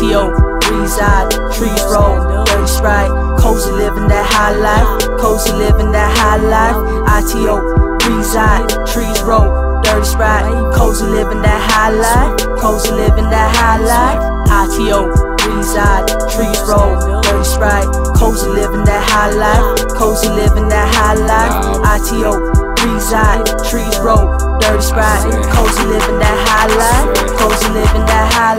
ITO, reside, trees roll, living that high life, cozy living that high life. ITO, reside, trees roll, dirty sprite, cozy living that high life, cozy living that high life. ITO, reside, trees roll, dirty sprite, cozy living that high life, cozy living that high life. ITO, reside, trees roll, dirty sprite, cozy living that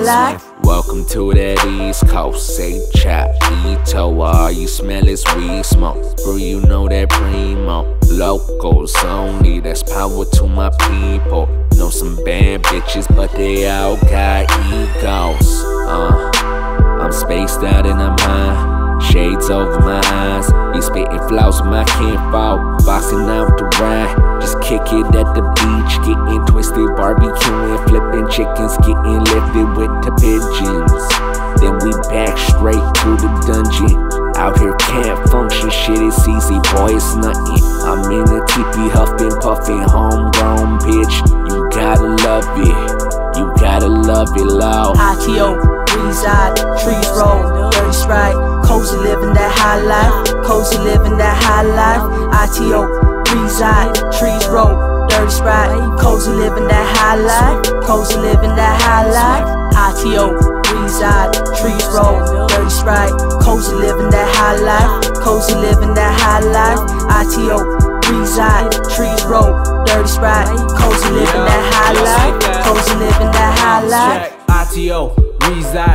life. Welcome to that East Coast, say chop, Ito, all you smell is weed smoke. Bro, you know that primo, locals only, that's power to my people. Know some bad bitches, but they all got egos. Uh, I'm spaced out and I'm high, shades over my eyes. Be spitting flows with my kinfolk, boxing out the ride. Just kick it at the beach, getting twisted, barbecuing, flipping chickens, getting lifted with the pigeons. Then we back straight to the dungeon. Out here can't function, shit is easy, boy, it's nothing. I'm in a teepee, huffing, puffing, homegrown bitch. You gotta love it, you gotta love it loud. ITO, reside, trees roll, dirty sprite, cozy living that high life, cozy living that high life. ITO, reside, trees roll, dirty sprite, cozy living that high life, cozy living that high life. ITO, reside, trees roll, dirty sprite, cozy living that high life, cozy living that high life. ITO, reside, trees roll, dirty sprite, cozy living that high life, cozy living that high life. ITO, reside,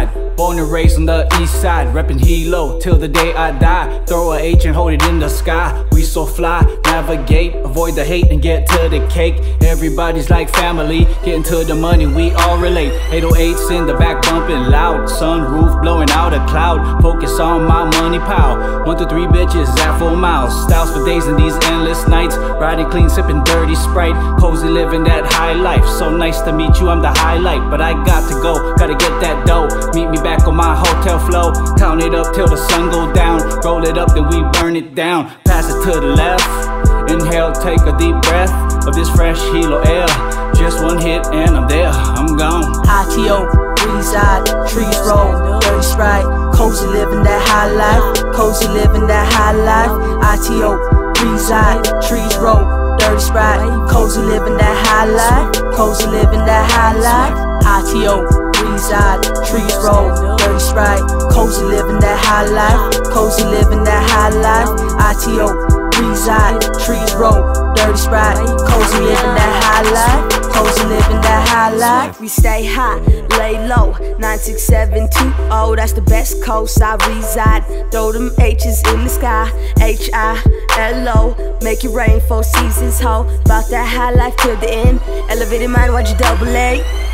and raised on the east side, reppin' Hilo till the day I die. Throw a H and hold it in the sky. We so fly, navigate, avoid the hate and get to the cake. Everybody's like family, getting to the money, we all relate. 808s in the back bumping loud, sunroof blowing out a cloud. Focus on my money pile. One to three bitches at four miles. Styles for days and these endless nights. Riding clean, sipping dirty sprite. Cozy living that high life. So nice to meet you, I'm the highlight. But I got to go, gotta get that dough. Meet me back on my hotel flow. Count it up till the sun go down. Roll it up, then we burn it down. Pass it to the left. Inhale, take a deep breath of this fresh Hilo air. Just one hit and I'm there, I'm gone. ITO, reside, trees roll, dirty sprite, cozy living that high life, cozy living that high life. ITO, reside, trees roll, dirty sprite, cozy living that high life, cozy living that high life. ITO, reside, trees roll, dirty sprite, cozy living that high life, cozy living that high life. ITO, reside, trees roll, dirty sprite, cozy living that high life, cozy living that high life. We stay high, lay low. 96720, that's the best coast I reside. Throw them H's in the sky. H I L O, make it rain four seasons, ho. About that high life till the end. Elevated mind, watch you double A.